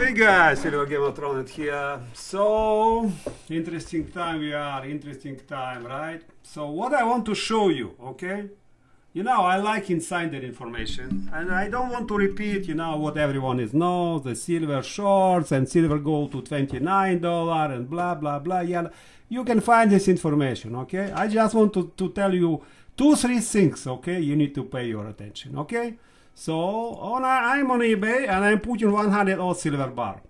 Hey guys, Silver Game of Thrones here. So, interesting time we are, interesting time, right? So, what I want to show you, okay? You know, I like insider information, and I don't want to repeat, you know, what everyone is knows, the silver shorts and silver gold to $29 and blah, blah, blah. Yeah, you can find this information, okay? I just want to, to tell you two, three things, okay? You need to pay your attention, okay? So oh, on, I'm on eBay and I'm putting 100 odd silver bar.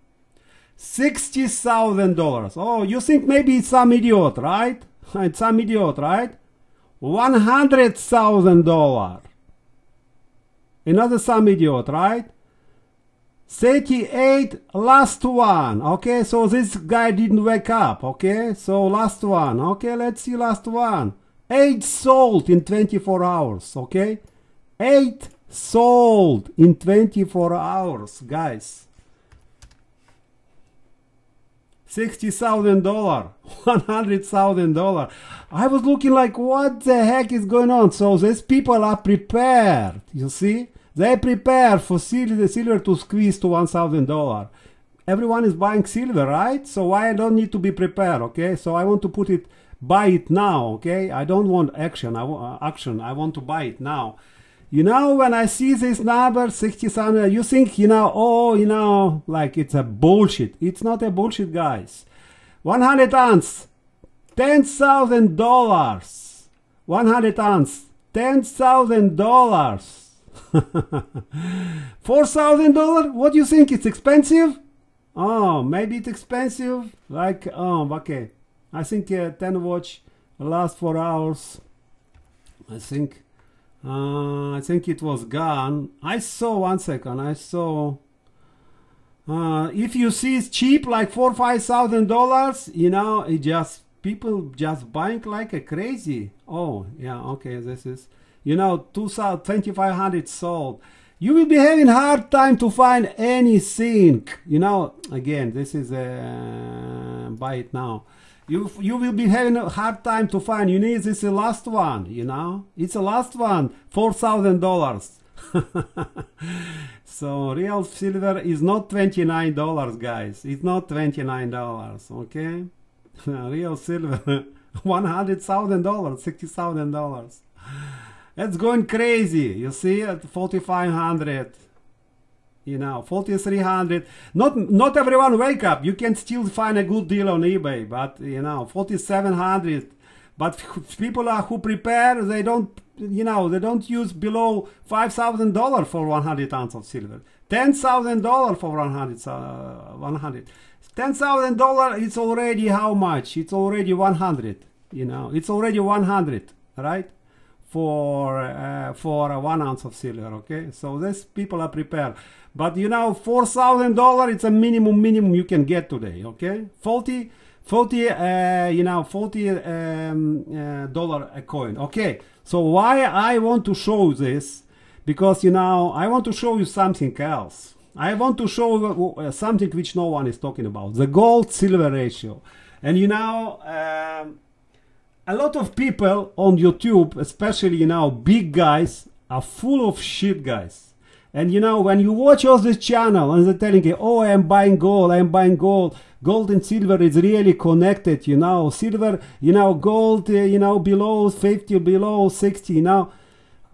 $60,000. Oh, you think maybe it's some idiot, right? It's some idiot, right? $100,000. Another some idiot, right? 38 last one okay so this guy didn't wake up okay so last one okay let's see last one 8 sold in 24 hours okay 8 sold in 24 hours guys. $60,000 $100,000 I was looking like what the heck is going on? So these people are prepared you see? They prepare for silver, silver to squeeze to $1,000 everyone is buying silver right? So why I don't need to be prepared okay? So I want to put it buy it now okay? I don't want action. I want uh, action. I want to buy it now you know, when I see this number, 60,000, you think, you know, oh, you know, like it's a bullshit. It's not a bullshit, guys. 100 ounce, $10,000. 100 ounce, $10,000. $4,000? What do you think? It's expensive? Oh, maybe it's expensive. Like, oh, okay. I think uh, 10 watch last four hours. I think uh, I think it was gone. I saw one second. I saw. Uh, if you see it's cheap, like four five thousand dollars, you know, it just people just buying like a crazy. Oh yeah, okay, this is you know two thousand twenty five hundred sold. You will be having hard time to find anything. You know, again, this is a uh, buy it now you you will be having a hard time to find. You need this last one. You know, it's the last one, four thousand dollars. so real silver is not twenty nine dollars, guys. It's not twenty nine dollars. Okay, real silver, one hundred thousand dollars, sixty thousand dollars. It's going crazy. You see, at forty five hundred you know 4300 not not everyone wake up. You can still find a good deal on ebay but you know 4700 but people are who prepare they don't you know they don't use below five thousand dollar for 100 ounces of silver. Ten thousand dollar for 100 uh, 100 ten thousand dollar it's already how much? It's already 100 you know. It's already 100 right for uh, for one ounce of silver okay? So these people are prepared. But you know four thousand dollar it's a minimum minimum you can get today okay? 40 40 uh, you know 40 um, uh, dollar a coin okay? So why i want to show this? Because you know i want to show you something else. I want to show uh, something which no one is talking about the gold silver ratio. And you know um, a lot of people on YouTube, especially you know big guys, are full of shit, guys. And you know when you watch all this channel and they're telling you, "Oh, I'm buying gold, I'm buying gold," gold and silver is really connected. You know, silver, you know, gold, uh, you know, below 50, below 60. You know,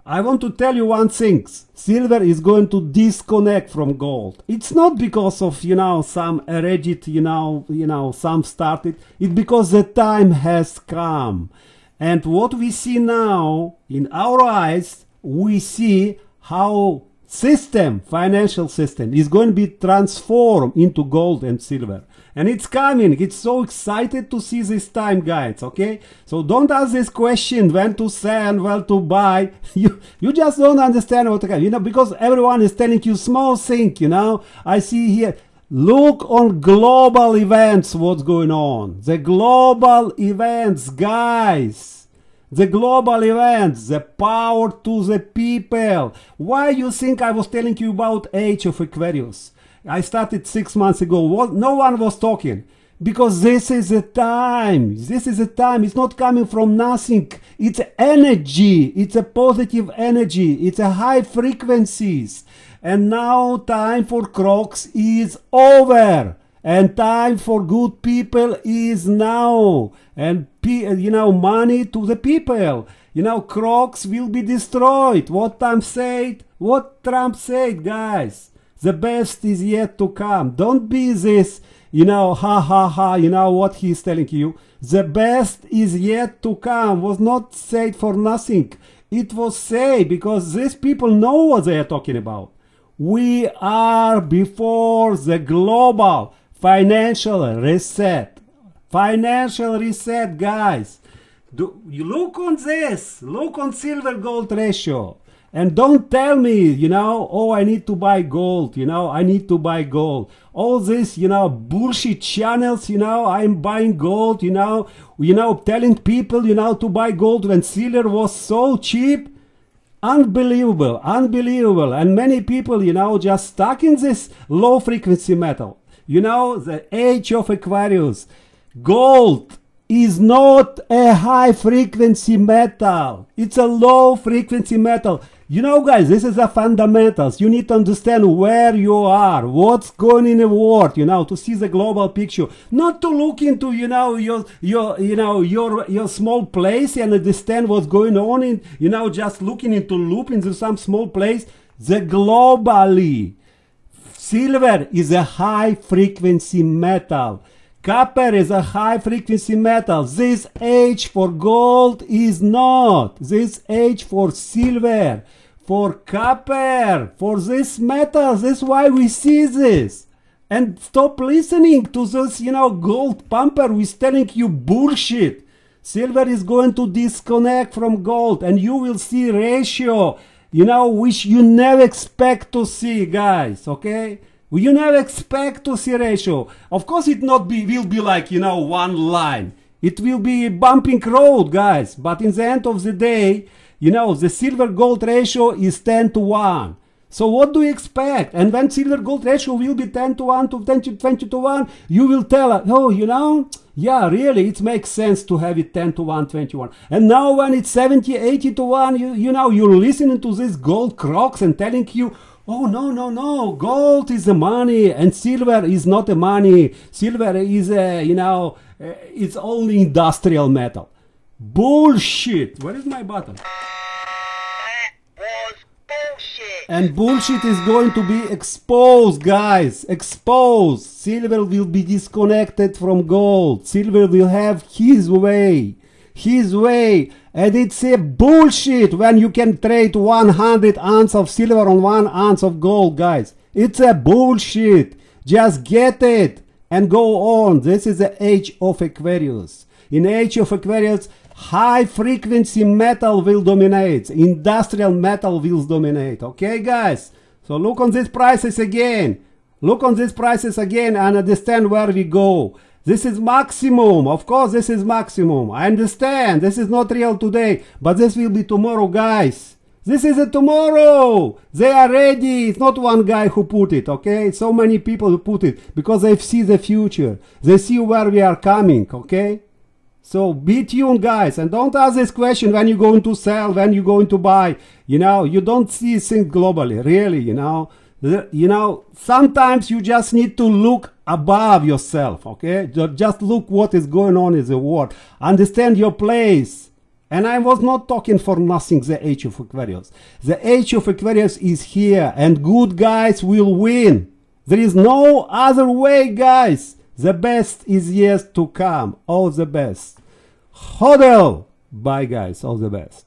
I want to tell you one thing. Silver is going to disconnect from gold. It's not because of, you know, some Reddit, you know, you know, some started. It's because the time has come. And what we see now in our eyes, we see how system, financial system, is going to be transformed into gold and silver and it's coming. It's so excited to see this time, guys. Okay, so don't ask this question when to sell, when to buy. You you just don't understand what you know because everyone is telling you small thing. You know, I see here. Look on global events. What's going on? The global events, guys. The global events, the power to the people. Why you think I was telling you about Age of Aquarius? I started six months ago. No one was talking because this is the time. This is the time. It's not coming from nothing. It's energy. It's a positive energy. It's a high frequencies. And now time for Crocs is over. And time for good people is now. And you know, money to the people. You know, Crocs will be destroyed. What Trump said? What Trump said, guys? The best is yet to come. Don't be this, you know, ha ha ha, you know what he's telling you. The best is yet to come was not said for nothing. It was said because these people know what they are talking about. We are before the global financial reset. Financial reset, guys. Do you look on this? Look on silver gold ratio. And don't tell me, you know, oh, I need to buy gold, you know, I need to buy gold. All this, you know, bullshit channels, you know, I'm buying gold, you know, you know, telling people, you know, to buy gold when silver was so cheap. Unbelievable, unbelievable. And many people, you know, just stuck in this low frequency metal. You know, the age of Aquarius. Gold is not a high frequency metal. It's a low frequency metal. You know, guys, this is the fundamentals. You need to understand where you are, what's going in the world, you know, to see the global picture. Not to look into, you know, your, your, you know, your, your small place and understand what's going on in, you know, just looking into loop into some small place. The globally, silver is a high frequency metal. Copper is a high frequency metal. This age for gold is not. This age for silver, for copper, for this metal. That's why we see this. And stop listening to this, you know, gold pumper who's telling you bullshit. Silver is going to disconnect from gold and you will see ratio, you know, which you never expect to see, guys, okay? You never expect to see ratio. Of course, it not be will be like you know one line. It will be a bumping road, guys. But in the end of the day, you know the silver gold ratio is 10 to 1. So what do you expect? And when silver gold ratio will be 10 to 1 to 10 to 20 to 1, you will tell, oh, you know, yeah, really, it makes sense to have it 10 to 1, 21. And now when it's 70, 80 to 1, you, you know, you're listening to these gold crocs and telling you, Oh, no, no, no. Gold is the money and silver is not the money. Silver is, a, you know, uh, it's only industrial metal. Bullshit. Where is my button? Bullshit. And bullshit is going to be exposed, guys. Exposed. Silver will be disconnected from gold. Silver will have his way. His way. And it's a bullshit when you can trade 100 ounce of silver on one ounce of gold, guys. It's a bullshit. Just get it and go on. This is the age of Aquarius. In age of Aquarius, high frequency metal will dominate. Industrial metal will dominate. Okay, guys? So look on these prices again. Look on these prices again and understand where we go. This is maximum. Of course, this is maximum. I understand. This is not real today, but this will be tomorrow, guys. This is a tomorrow. They are ready. It's not one guy who put it, okay? So many people who put it because they see the future. They see where we are coming, okay? So be tuned, guys, and don't ask this question when you're going to sell, when you're going to buy. You know, you don't see things globally, really, you know. You know sometimes you just need to look above yourself okay? Just look what is going on in the world. Understand your place. And i was not talking for nothing the age of aquarius. The age of aquarius is here and good guys will win. There is no other way guys the best is yet to come. All the best. Hodl bye guys. All the best